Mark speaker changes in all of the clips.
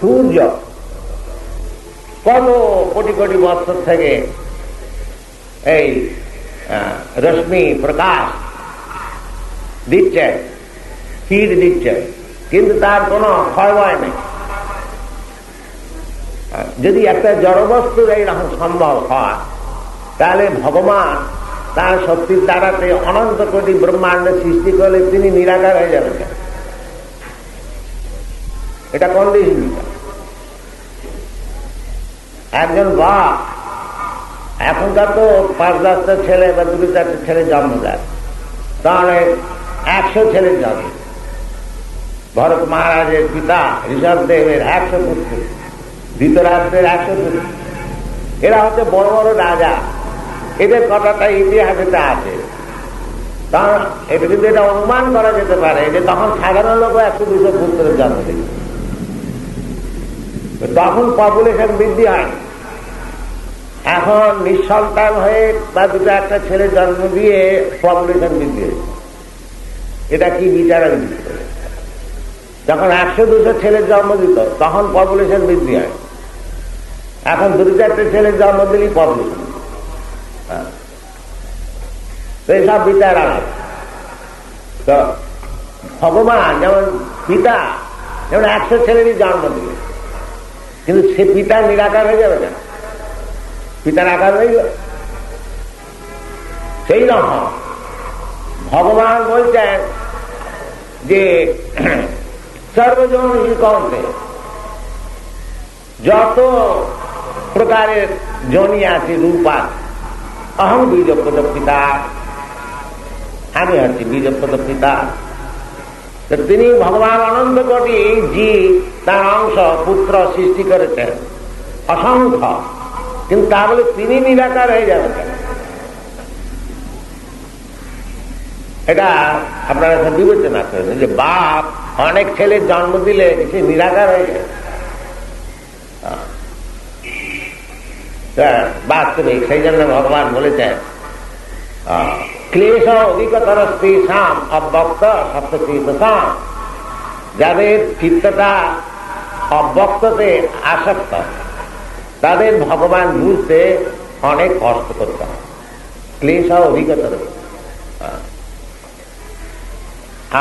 Speaker 1: সূর্য। কত কোটি কোটি বছর থেকে এই রশ্মি প্রকাশ দিচ্ছে হিট দিচ্ছে, কিন্তু তার কোনো ক্ষয় নেই। যদি একটা জড়বস্তুর এইরকম সম্ভব হয়, তাহলে ভগবান তার শক্তির দ্বারাতে অনন্ত কোটি ব্রহ্মাণ্ডের সৃষ্টি করলে তিনি নিরাকার হয়ে যাবেন এটা কন্ডিশন একজন বাপ এখনকার তো পাঁচ দশটা ছেলে বা দুটো চারটে ছেলে জন্ম দেয়। তাহলে একশো ছেলের জন্ম। ভরত মহারাজের পিতা ঋষভ দেবের একশো পুত্র, ধৃতরাষ্ট্রের একশো পুত্র। এরা হচ্ছে বড় বড় রাজা। এদের কথাটা ইতিহাসে আছে। কারণ এটা কিন্তু এটা অনুমান করা যেতে পারে যে তখন সাধারণ লোক একশো দুশো পুত্রের জন্ম দিল তখন পপুলেশন বৃদ্ধি হয়। এখন নিঃসন্তান হয়ে বা দুটো একটা ছেলে জন্ম দিয়ে পপুলেশন বৃদ্ধি হয়েছে। এটা কি বিচার যখন একশো দুশো ছেলের জন্ম দিত, তখন পপুলেশন বৃদ্ধি হয়। এখন দুটো চারটে ছেলের জন্ম দিলেই পপুলেশন তো এইসব বিচার আলাদা। তো ভগবান যেমন পিতা, যেমন একশো ছেলেরই জন্ম দিল কিন্তু সে পিতা নিরাকার হয়ে যাবে না পিতার আকার হয়ে গেল সেই রকম ভগবান বলছেন যে সর্বজন কমতে যত প্রকারের জনি আছে রূপা অহম বীজপদ পিতা আমি হচ্ছি বীজপদ পিতা তিনি ভগবান আনন্দ কোটি জীব তার অংশ পুত্র সৃষ্টি করেছেন অসংখ্য কিন্তু তা বলে তিনি নিরাকার হয়ে যাবেন এটা আপনারা বিবেচনা করেন যে বাপ অনেক ছেলে জন্ম দিলে সে নিরাকার হয়ে যায় বাস্তবিক সেই জন্য ভগবান বলেছেন ক্লেশ অধিকতর স্ত্রী সাম, অব্যক্ত যাদের চিত্তটা অব্যক্ততে আসক্ত, তাদের ভগবান বুঝতে অনেক কষ্ট করতে হয়। ক্লেশ অধিকতর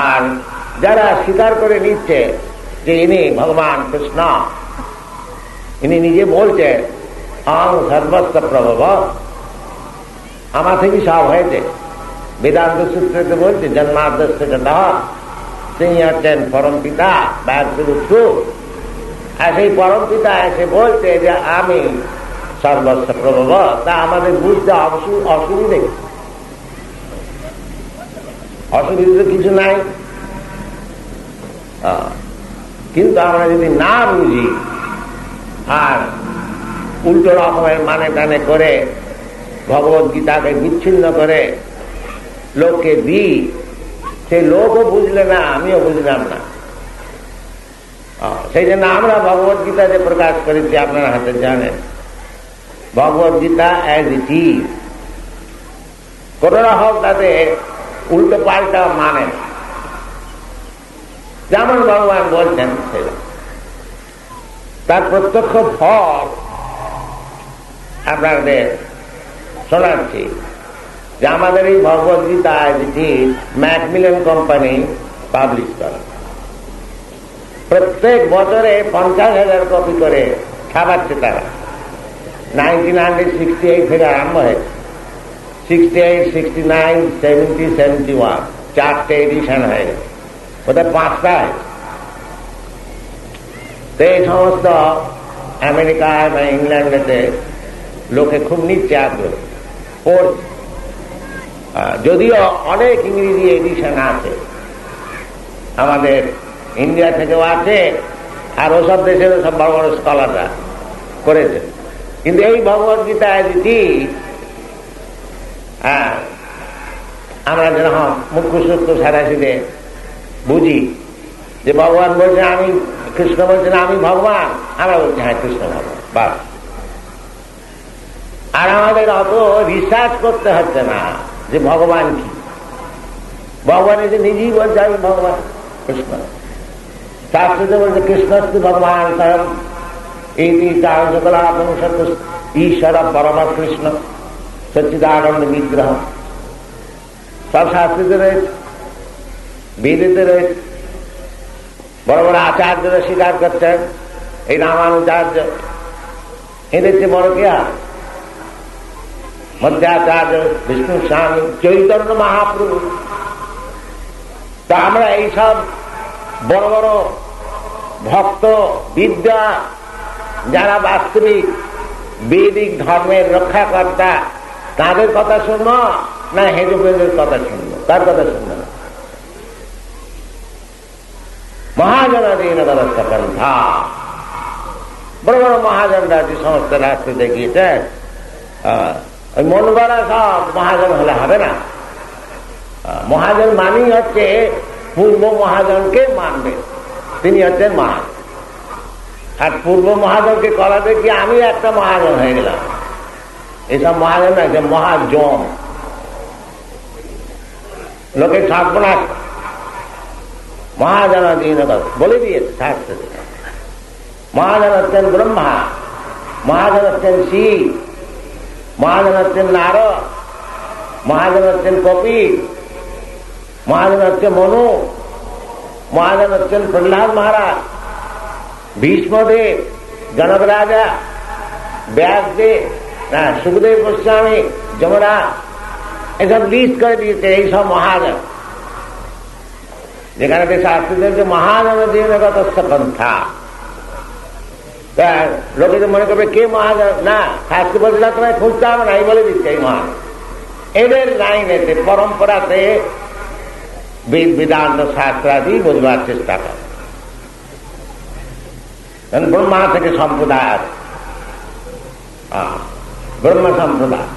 Speaker 1: আর যারা স্বীকার করে নিচ্ছে যে ইনি ভগবান কৃষ্ণ, ইনি নিজে বলছেন আং সর্বস্ব প্রভব। আমার থেকে সব হয়েছে। বেদান্ত সূত্রে বলছে, জন্মাদর্শ তিনি হচ্ছেন পরম পিতা আর সেই পরম পিতা এসে বলছে যে, আমি সর্বস্ব প্রভব তা আমাদের বুঝতে অসুবিধে অসুবিধা কিছু নাই। কিন্তু আমরা যদি না বুঝি, আর উল্টো রকমের মানে টানে করে ভগবত গীতাকে বিচ্ছিন্ন করে লোককে দিই, সেই লোকও বুঝলে না, আমিও বুঝলাম না। সেই জন্য আমরা ভগবত গীতা যে প্রকাশ করেছি, আপনারা হাতে জানেন। Bhagavad Gita as it is কোন রকম তাতে উল্টো পাল্টা মানে যেমন ভগবান বলছেন, সেটা। তার প্রত্যক্ষ ফল আপনাদের শোনাচ্ছি। যে আমাদের এই ভগবদ্গীতা যেটি ম্যাকমিলন কোম্পানি পাবলিশ করে। প্রত্যেক বছরে পঞ্চাশ হাজার কপি করে ছাপাচ্ছে তারা। নাইনটিন হান্ড্রেড সিক্সটি এইট থেকে আরম্ভ হয়েছে। Sixty eight sixty nine seventy seventy one চারটে এডিশন হয়ে গেছে। ওদের পাঁচটায় তো এই সমস্ত আমেরিকায় বা ইংল্যান্ডেতে লোকে খুব নিচ্ছে আগ্রহ। পড়ছে। যদিও অনেক ইংরেজি এডিশন আছে। আমাদের ইন্ডিয়া থেকেও আছে, আর ওসব দেশের সব বড় বড় স্কলাররা করেছে। কিন্তু এই ভগবদ্গীতা যেটি হ্যাঁ আমরা যেরকম মুখ্য সূত্র সারাশিতে বুঝি যে ভগবান বলছে আমি কৃষ্ণ বলছেন, আমি ভগবান। আমরা বলছি হ্যাঁ কৃষ্ণ ভগবান, বাস। আর আমাদের অত রিসার্চ করতে হচ্ছে না। যে ভগবান কি? ভগবান এসে নিজেই বলছে, আমি ভগবান কৃষ্ণ। শাস্ত্রীতে বলছে কৃষ্ণস্তি ভগবান স্বয়ং এই চার সকলাপনিষৎ ঈশ্বর পরম কৃষ্ণ সচ্চিদানন্দ বিগ্রহ। সব শাস্ত্রীতে রয়েছে, বেদেতে রয়েছে। বড় বড় আচার্যরা স্বীকার করছেন, এই রামানুচার্য এদের চেয়ে বড় কে আর? মধ্যাচার্য বিষ্ণু স্বামী, চৈতন্য মহাপ্রভু। তা আমরা এইসব বড় বড় ভক্ত, বিদ্যা, যারা বাস্তবিক বৈদিক ধর্মের রক্ষাকর্তা, তাদের কথা শুনব না হেজুপেদের কথা শুনব? তার কথা শুনব না? মহাজনাধীন ব্যবস্থা পন্থা। বড় বড় মহাজনরা যে সমস্ত রাস্তা দেখিয়েছেন। ওই মন গড়া সব মহাজন হলে হবে না। মহাজন মানেই হচ্ছে পূর্ব মহাজনকে মানবে, তিনি হচ্ছেন মহাজন আর পূর্ব মহাজনকে করাবে কি আমি একটা মহাজন হয়ে গেলাম। এসব মহাজন আছে মহাজন। লোকে সর্বনাশ। মহাজনাধীন বলে দিয়েছে শাস্ত্রে মহাজন হচ্ছেন ব্রহ্মা, মহাজন হচ্ছেন শিব। মহাজন হচ্ছেন নারদ মহাজন হচ্ছেন কপিল মহাজন হচ্ছে মনু মহাজন হচ্ছেন প্রহ্লাদ মহারাজ ভীষ্মদেব জনক রাজা ব্যাসদেব না সুখদেব গোস্বামী যমুনা এসব লিস্ট করে দিয়েছে এইসব মহাজন যেখানে শাস্ত্রীদেরকে মহাজন দিনগত লোকে তো মনে করবে, কে মহাজন না শাস্ত্র বলছে না তোমায় খুঁজতে হবে না, এই বলে দিচ্ছে এই মহান এদের লাইনেতে, পরম্পরাতে বেদ বেদান্ত শাস্ত্রাদি বোঝবার চেষ্টা করে। ব্রহ্মা থেকে সম্প্রদায় আছে। ব্রহ্ম সম্প্রদায়।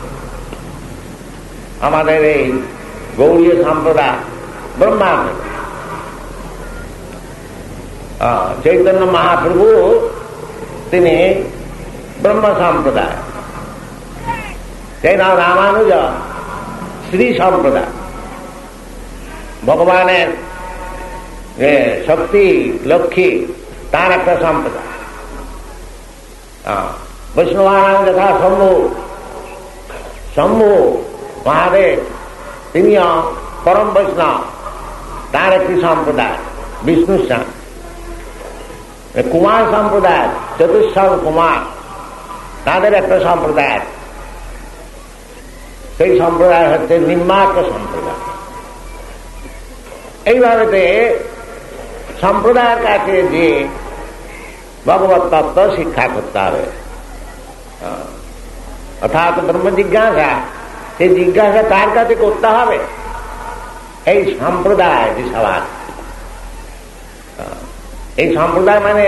Speaker 1: আমাদের এই গৌরীয় সম্প্রদায় ব্রহ্মা থেকে। চৈতন্য মহাপ্রভু তিনি ব্রহ্ম সম্প্রদায়। সেই নাম রামানুজ শ্রী সম্প্রদায়। ভগবানের শক্তি, লক্ষ্মী, তার একটা সম্প্রদায়। বৈষ্ণবান যথা শম্ভু শম্ভু মহাদেব, তিনিও পরম বৈষ্ণব, তার একটি সম্প্রদায়, বিষ্ণু কুমার সম্প্রদায়। চতুর্শর কুমার। তাদের একটা সম্প্রদায় সেই সম্প্রদায় হচ্ছে নিম্নার্ক সম্প্রদায়। এইভাবে সম্প্রদায়ের কাছে যে ভগবত তত্ত্ব শিক্ষা করতে হবে। অর্থাৎ ব্রহ্ম জিজ্ঞাসা সেই জিজ্ঞাসা তার কাছে করতে হবে। এই সম্প্রদায় যে সবার এই সম্প্রদায় মানে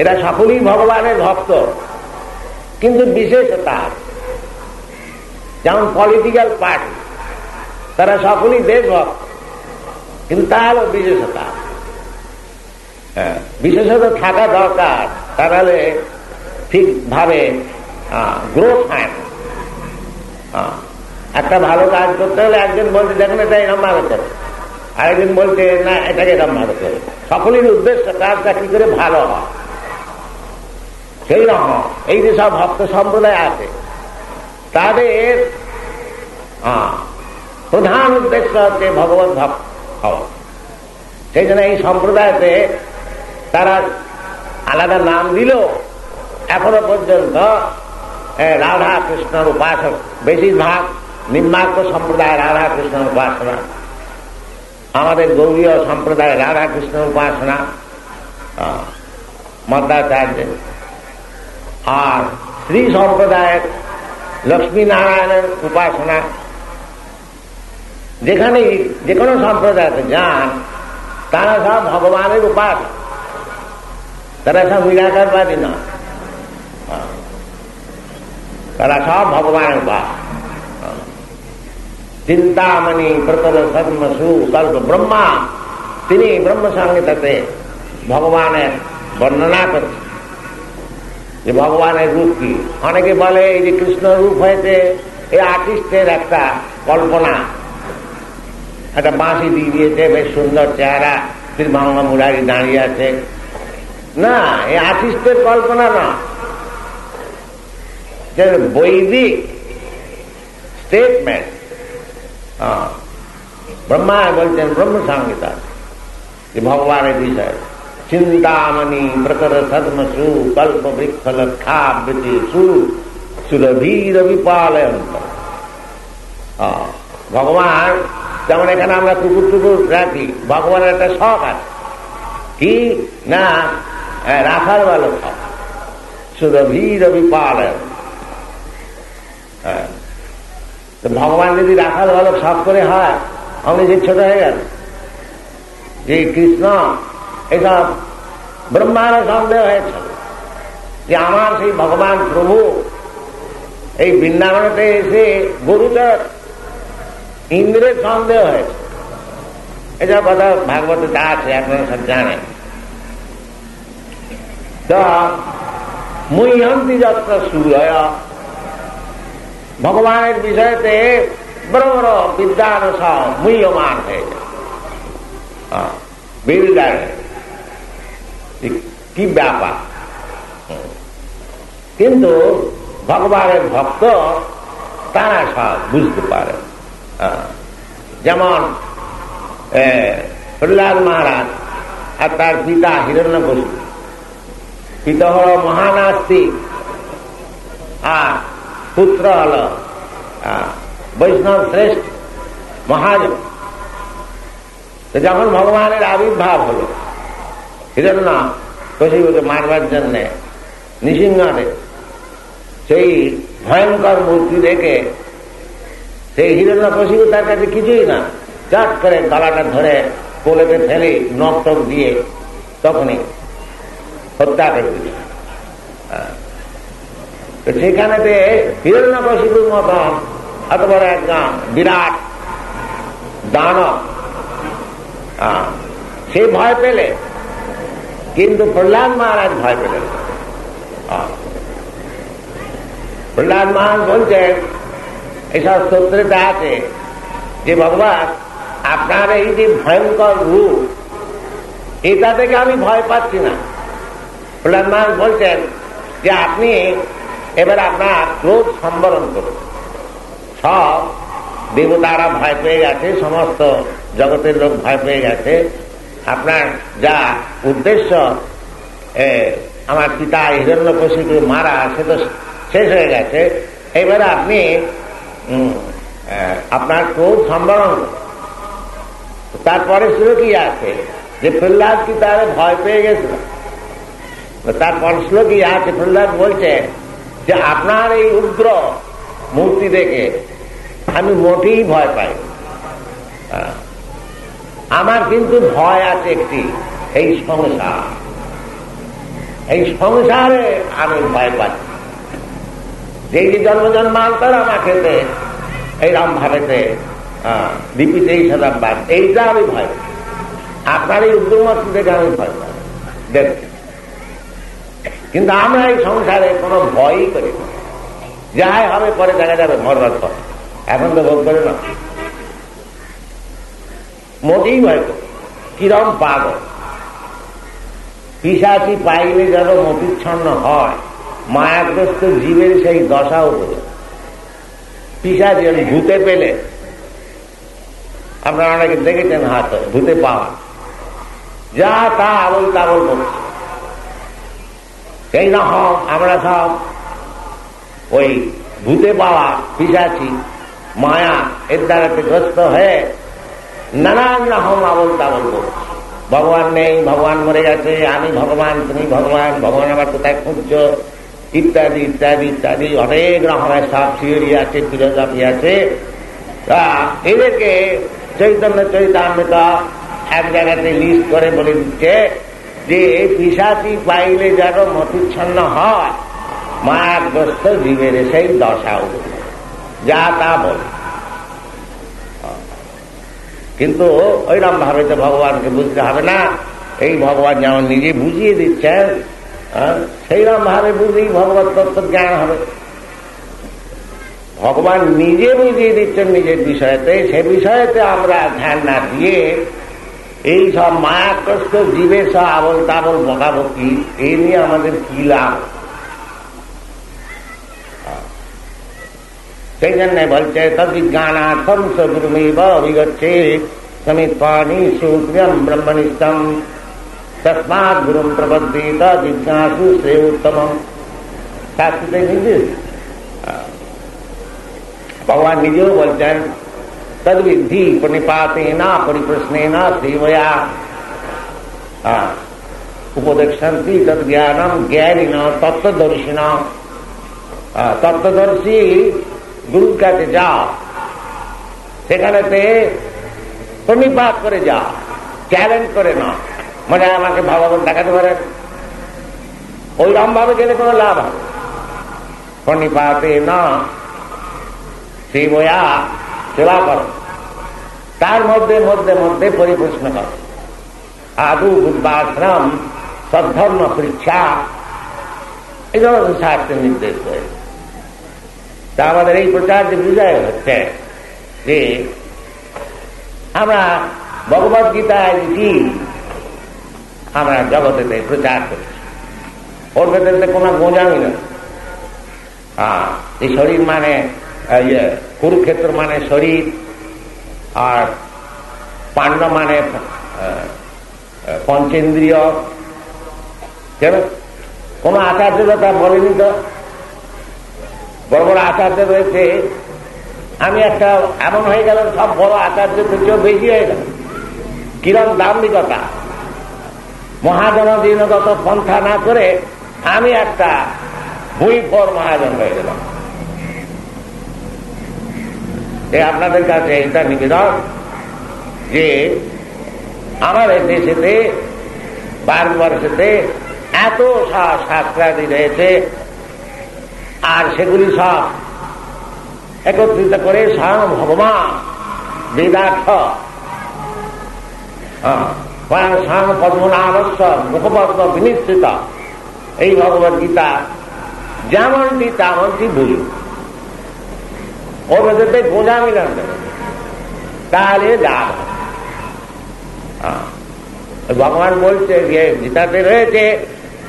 Speaker 1: এরা সকলেই ভগবানের ভক্ত। কিন্তু বিশেষতা যেমন পলিটিক্যাল পার্টি তারা সকলেই দেশভক্ত কিন্তু তা হলো বিশেষতা। হ্যাঁ, বিশেষত থাকা দরকার তাহলে ঠিকভাবে গ্রোথ হয় না। একটা ভালো কাজ করতে হলে একজন বলছে দেখেন এটা এরম ভাবে করে। আরেকজন বলছে না এটাকে এরম ভাবে করে। সকলের উদ্দেশ্য কাজটা কি করে ভালো হয়? সেই রকম। এই যে সব ভক্ত সম্প্রদায় আছে, তাদের প্রধান উদ্দেশ্য হচ্ছে ভগবত ভক্ত হওয়া। সেই জন্য এই সম্প্রদায়তে তারা আলাদা নাম দিল এখনও পর্যন্ত রাধা কৃষ্ণর উপাসক, বেশিরভাগ নিম্নাক্ত সম্প্রদায় রাধা কৃষ্ণের উপাসনা। আমাদের গৌরীয় সম্প্রদায় রাধা কৃষ্ণের উপাসনা মদ্রাচার্য আর শ্রী সম্প্রদায়ের লক্ষ্মী নারায়ণের উপাসনা যেখানে যে কোনো সম্প্রদায়তে যান তারা সব ভগবানের উপাস তারা সব নিরাকারবাদী না তারা সব ভগবানের উপাস চিন্তামণি প্রতর সু কল্প ব্রহ্মা তিনি ব্রহ্ম সংহিতাতে ভগবানের বর্ণনা করছেন যে ভগবানের রূপ কি? অনেকে বলে এই যে কৃষ্ণ রূপ হয়েছে এই আর্টিস্টের একটা কল্পনা। একটা বাঁশি দিয়ে দিয়েছে, বেশ সুন্দর চেহারা শ্রী বাংলা মুরারি দাঁড়িয়ে আছে। না এই আর্টিস্টের কল্পনা না। বৈদিক স্টেটমেন্ট ব্রহ্মা বলছেন ব্রহ্ম সংহিতা যে ভগবানের বিষয়। চিন্তামণি প্রকর সদমসু কল্প বৃক্ষ লক্ষাবৃতি সু সুরভীর বিপালয়ন্ত ভগবান যেমন এখানে আমরা কুকুর টুকুর রাখি, ভগবানের একটা শখ আছে। কি? না রাখার ভালো শখ। সুরভীর বিপালয়ন হ্যাঁ ভগবান যদি রাখাল ভালো শখ করে হয়, আমি যে ছোট হয়ে গেল যে কৃষ্ণ এসব ব্রহ্মার সন্দেহ হয়েছিল যে আমার সেই ভগবান প্রভু এই বৃন্দাবনতে এসে গরুচর ইন্দ্রের সন্দেহ হয়েছে এটা কথা ভাগবতে তা আছে আপনারা সব জানেন তো মুহন্তি যত্র সুরয় ভগবানের বিষয়তে বড় বড় বিদ্যানুসার মুহ্যমান হয়ে যায় বিল্ডার কি ব্যাপার? কিন্তু ভগবানের ভক্ত তারা সব বুঝতে পারে। যেমন প্রহ্লাদ মহারাজ আর তার পিতা হিরণ্য বসু পিতা হল মহানাস্তিক আর পুত্র হল বৈষ্ণব শ্রেষ্ঠ মহাজন। যখন ভগবানের আবির্ভাব হল হিরণ্য কশিবকে মারবার জন্যে নৃসিংহরে। সেই ভয়ঙ্কর মূর্তি দেখে সেই হিরণ্য কশিবু তার কাছে কিছুই না। চাট করে গলাটা ধরে কোলেতে ফেলে নখ দিয়ে তখনই হত্যা করে দিল। সেখানেতে হিরণ্য কশিবুর মতন এত বড় একদম বিরাট দানব সে ভয় পেলে। কিন্তু প্রহ্লাদ মহারাজ ভয় পেলেন। প্রহ্লাদ মহারাজ বলছেন, এসব সূত্রেতে আছে যে ভগবান, আপনার এই যে ভয়ঙ্কর রূপ, এটা থেকে আমি ভয় পাচ্ছি না। প্রহ্লাদ মহারাজ বলছেন যে আপনি এবার আপনার ক্রোধ সম্বরণ করুন। সব দেবতারা ভয় পেয়ে গেছে, সমস্ত জগতের লোক ভয় পেয়ে গেছে। আপনার যা উদ্দেশ্য আমার পিতা হিরণ্য কশিকে মারা, সে তো শেষ হয়ে গেছে। এবারে আপনি আপনার ক্রোধ সম্বরণ তারপরে শ্লোক কি আছে যে প্রহ্লাদ কি তার ভয় পেয়ে গেছিল তারপর শ্লোক কি আছে, প্রহ্লাদ বলছে যে আপনার এই উগ্র মূর্তি দেখে আমি মোটেই ভয় পাই আমার কিন্তু ভয় আছে একটি। এই সংসার। এই সংসারে আমি ভয় পাচ্ছি। যেই যে জন্ম জন্মান্তর আমাকে এইরকম ভাবেতে লিপিতে এই শতাব্দ এইটা আমি ভয় পাই আপনার এই উদ্যমত্ব দেখে আমি ভয় পাই দেখছি কিন্তু আমরা এই সংসারে কোনো ভয়ই করি যাই হবে পরে দেখা যাবে, মরবার এখন তো ভোগ করে না মোটেই ভয় করে কিরম পাগল পিসাচি পাইলে যেন মতিচ্ছন্ন হয়, মায়াগ্রস্ত জীবের সেই দশাও বোঝে পিসাচি ভূতে পেলে, আপনারা অনেকে দেখেছেন হাত, ভূতে পাওয়া। যা তা আবল তাবল করছে সেই রকম আমরা সব ওই ভূতে পাওয়া পিসাচি, মায়া এর দ্বারা গ্রস্ত হয়ে নানান রকম আবল তাবল করছে। ভগবান নেই, ভগবান মরে গেছে, আমি ভগবান, তুমি ভগবান ভগবান আবার কোথায় খুঁজছ? ইত্যাদি ইত্যাদি ইত্যাদি, অনেক রকমের সব থিওরি আছে ফিলোসফি আছে। এদেরকে চৈতন্য, চৈতামৃত এক জায়গাতে লিস্ট করে বলে দিচ্ছে যে পিসাচি পাইলে যেন মতিচ্ছন্ন হয়। মায়াগ্রস্ত জীবের সেই দশা যা তা বলে। কিন্তু ওইরকম ভাবে তো ভগবানকে বুঝতে হবে না। এই ভগবান যেমন নিজে বুঝিয়ে দিচ্ছেন সেইরকম ভাবে বুঝেই ভগবত তত্ত্ব জ্ঞান হবে। ভগবান নিজে বুঝিয়ে দিচ্ছেন নিজের বিষয়তে, সে বিষয়তে আমরা ধ্যান না দিয়ে এই সব মায়াগ্রস্ত জীবের সব আবল তাবল বকাবকি এই নিয়ে আমাদের কি লাভ? সেই জন্য বলছে তদ্বিজ্ঞানার্থম সগুরুমেব অভিগচ্ছে সমিত্বানি সূত্রম ব্রহ্মনিষ্ঠম তসমাৎ গুরুম প্রবদ্ধিত জিজ্ঞাসু শ্রেয় উত্তম শাস্ত্রতে নিজে ভগবান নিজেও বলছেন তদ্বিধি প্রণিপাতেনা পরিপ্রশ্নেনা সেবয়া উপদেশান্তি তদ জ্ঞানম জ্ঞানীন তত্ত্বদর্শিন তত্ত্বদর্শী গুরুর কাছে যাও সেখানেতে প্রণিপাত করে যা চ্যালেঞ্জ করে না। মানে আমাকে ভগবান দেখাতে পারেন। ওইরকম ভাবে গেলে কোনো লাভ হবে প্রণিপাতে না সেবয়া সেবা করো। তার মধ্যে মধ্যে মধ্যে পরিপ্রশ্ন করো আদু বুদ্ধাশ্রম সদ্ধর্ম পরীক্ষা এই ধরনের শাস্ত্রের নির্দেশ রয়েছে তা আমাদের এই প্রচার যে বিজয় হচ্ছে যে আমরা ভগবত গীতায় কি আমরা জগতেতে প্রচার করছি ওর ভেতরে কোনো গোঁজামি না। এই শরীর মানে ইয়ে কুরুক্ষেত্র মানে শরীর, আর পাণ্ড মানে পঞ্চেন্দ্রিয়। কেন? কোন আচার্যরা তা বলেনি তো? বড় বড় আচার্য রয়েছে। আমি একটা, এমন হয়ে গেল, সব বড় আচার্য থেকেও বেশি হয়ে গেল। কিরম দাম্ভিকতা। মহাজনদিনগত পন্থা না করে আমি একটা বই পর মহাজন হয়ে গেলাম। আপনাদের কাছে এটা নিবেদন যে, আমার দেশেতে, ভারতবর্ষেতে এত শাস্ত্রাদি রয়েছে। আর সেগুলি সব একত্রিত করে স্বয়ং ভগবান বেদার্থ। স্বয়ং পদ্মনাভস্য মুখপদ্ম বিনিশ্চিত। এই ভগবত গীতা যেমনটি তেমনটি বলি ওর মধ্যে বোঝা মিলান তাহলে লাভ ভগবান বলছে যে গীতাতে রয়েছে,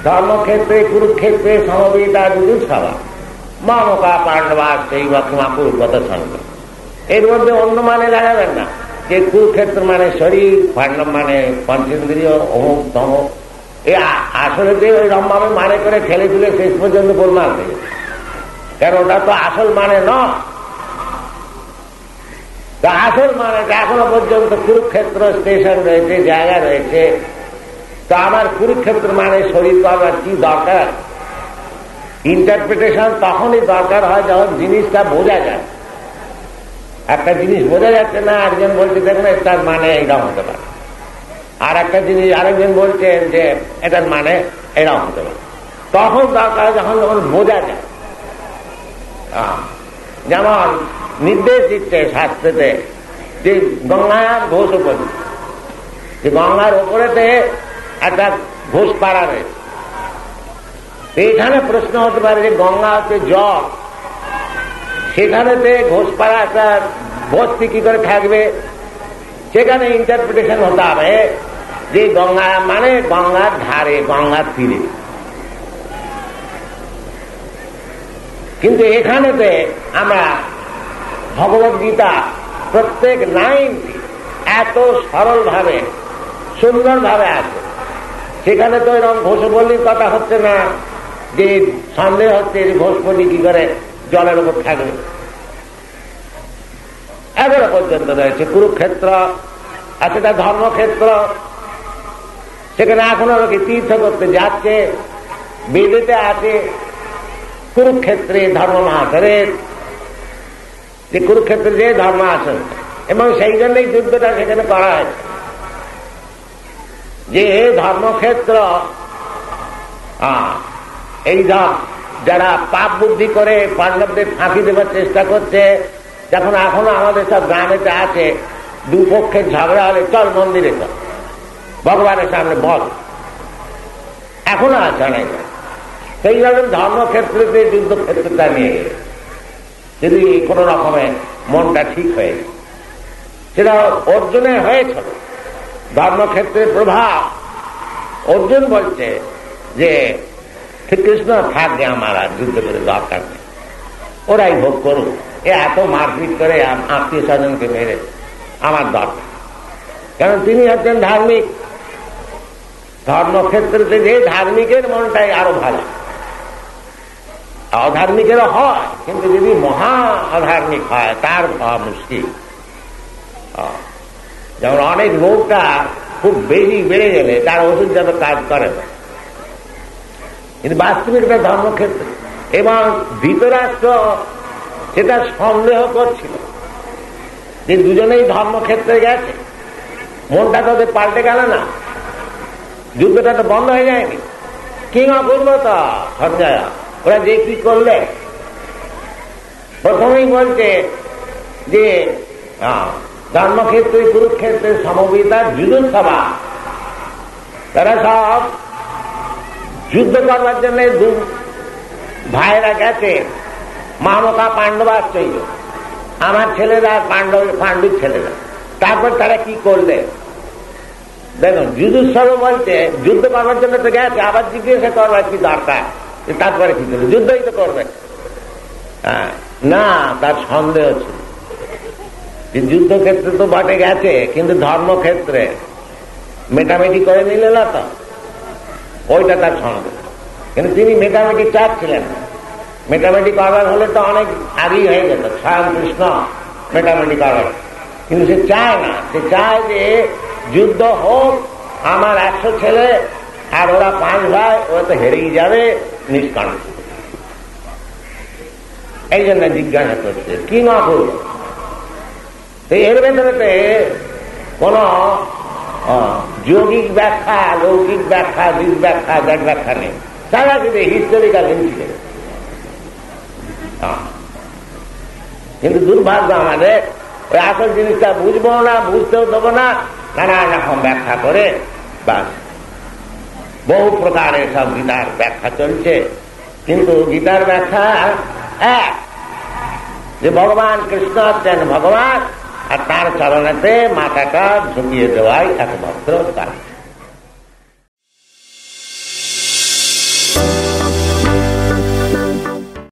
Speaker 1: ধর্মক্ষেত্রে, কুরুক্ষেত্রে সমবেতা সভা মামকা পাণ্ডবা সেই কুরুগত সঙ্গ এর মধ্যে অন্য মানে লাগাবেন না। যে কুরুক্ষেত্র মানে শরীর, পাণ্ডব মানে পঞ্চেন্দ্রীয়, অমুক ধমক এ আসলে যে ওই রম্ভাবে মানে করে ঠেলে তুলে শেষ পর্যন্ত গোলমাল হয়ে কারণ ওটা তো আসল মানে নয়। আসল মানে এখনও পর্যন্ত কুরুক্ষেত্র স্টেশন রয়েছে, জায়গা রয়েছে। তো আমার কুরুক্ষেত্র মানে শরীর তো আমার কি দরকার? ইন্টারপ্রিটেশন তখনই দরকার হয় যখন জিনিসটা বোঝা যায়। একটা জিনিস বোঝা যাচ্ছে না, আরেকজন বলছে, দেখুন, এটার মানে এরকম হতে পারে। আর একটা জিনিস, আরেকজন বলছেন যে, এটার মানে এরকম হতে পারে। তখন দরকার যখন যখন বোঝা যায়। যেমন নির্দেশ দিচ্ছে শাস্ত্রেতে যে গঙ্গার ঘোষ উপরে যে গঙ্গার ওপরেতে একটা ঘোষ পাড়া রয়েছে। এখানে প্রশ্ন হতে পারে যে গঙ্গা হচ্ছে জল। সেখানেতে ঘোষপাড়া একটা বস্তি কি করে থাকবে? সেখানে ইন্টারপ্রিটেশন হতে হবে যে গঙ্গা মানে গঙ্গার ধারে গঙ্গার তীরে। কিন্তু এখানেতে আমরা ভগবত গীতা প্রত্যেক লাইন এত সরলভাবে, সুন্দরভাবে আছে। সেখানে তো এরকম ঘোষ ঘোষবলির কথা হচ্ছে না। যে সন্দেহ হচ্ছে ঘোষপতি কি করে জলের উপর থাকবে এগারো পর্যন্ত রয়েছে কুরুক্ষেত্র, আর সেটা ধর্মক্ষেত্র। সেখানে এখনও লোকে তীর্থ করতে যাচ্ছে, বেদেতে আছে কুরুক্ষেত্রে ধর্ম মহাসরের যে কুরুক্ষেত্রে যে ধর্ম আসন এবং সেই জন্যই যুদ্ধটা সেখানে করা হয়েছে। যে ধর্মক্ষেত্র এই যারা পাপ বুদ্ধি করে পাণ্ডবদের ফাঁকি দেবার চেষ্টা করছে যখন এখনও আমাদের সব গ্রামেতে আছে দুপক্ষের ঝগড়া হলে চল মন্দিরে চল। ভগবানের সামনে বল। এখনও আছে অনেক সেই ধরনের ধর্মক্ষেত্রতে যুদ্ধক্ষেত্রটা নিয়ে যদি কোন রকমের মনটা ঠিক হয়ে সেটা অর্জনে হয়েছিল ধর্মক্ষেত্রের প্রভাব। অর্জুন বলছে যে শ্রীকৃষ্ণ থাকবে আমার আর যুদ্ধ করে দরকার নেই। ওরাই ভোগ করুক। এ এত মারপিট করে আত্মীয় স্বজনকে মেরে আমার দরকার। কারণ তিনি হচ্ছেন ধার্মিক। ধর্মক্ষেত্রে যে ধার্মিকের মনটাই আরও ভালো। অধার্মিকেরও হয়, কিন্তু যদি মহা অধার্মিক হয়, তার হওয়া মুশকিল। যেমন অনেক রোগটা খুব বেশি বেড়ে গেলে তার ওষুধ যাবে কাজ করে না। কিন্তু বাস্তবিক এটা ধর্মক্ষেত্রে। এবং ধৃতরাষ্ট্র সেটা সন্দেহ করছিল যে দুজনেই ধর্মক্ষেত্রে গেছে। মনটা তাদের পাল্টে গেল না। যুদ্ধটা তো বন্ধ হয়ে যায়নি। কিং অপূর্বতা সঞ্জয়, ওরা যে কি করলে? প্রথমেই বলছে যে ধর্মক্ষেত্রে, কুরুক্ষেত্রে, সমবেতা, যুদ্ধসভা। তারা সব যুদ্ধ করবার জন্য দু ভাইরা গেছে। মামকা পাণ্ডবাশ্চর্য আমার ছেলেরা পাণ্ডব, পাণ্ডুর ছেলেরা। তারপর তারা কি করলে? দেখুন, যুদ্ধোৎসব বলছে যুদ্ধ করবার জন্য তো গেছে, আবার জিজ্ঞাসা করবার কি দরকার? তারপরে কি করবে যুদ্ধই তো করবে। হ্যাঁ না, তার সন্দেহ ছিল। যুদ্ধক্ষেত্রে তো বটে গেছে, কিন্তু ধর্মক্ষেত্রে মেটামেটি করে নিলে না তো? ওইটা তার সন্দেহ কিন্তু তিনি মেটামেটি চাচ্ছিলেন মেটামেটি করবার হলে তো অনেক আগেই হয়ে যেত। স্বয়ং কৃষ্ণ মেটামেটি করবার। কিন্তু সে চায় না। সে চায় যে যুদ্ধ হোক, আমার একশো ছেলে আর ওরা পাঁচ ভাই, ওরা তো হেরেই যাবে নিষ্কাণ এই জন্য জিজ্ঞাসা করছে, কি না করব এর ভেতরেতে কোন যৌগিক ব্যাখ্যা, লৌকিক ব্যাখ্যা দিক ব্যাখ্যা দেখ ব্যাখ্যা নেই। সারা কিন্তু হিস্টোরিক্যাল ইনসিডেন্ট কিন্তু দুর্ভাগ্য আমাদের, ওই আসল জিনিসটা বুঝব না, বুঝতেও দেবো না, নানা রকম ব্যাখ্যা করে, বাস। বহু প্রকারের সব গীতার ব্যাখ্যা চলছে, কিন্তু গীতার ব্যাখ্যা এক। যে ভগবান কৃষ্ণ হচ্ছেন ভগবান আর তার চরণেতে মাথাটা ঝুঁকিয়ে দেওয়াই একমাত্র কাজ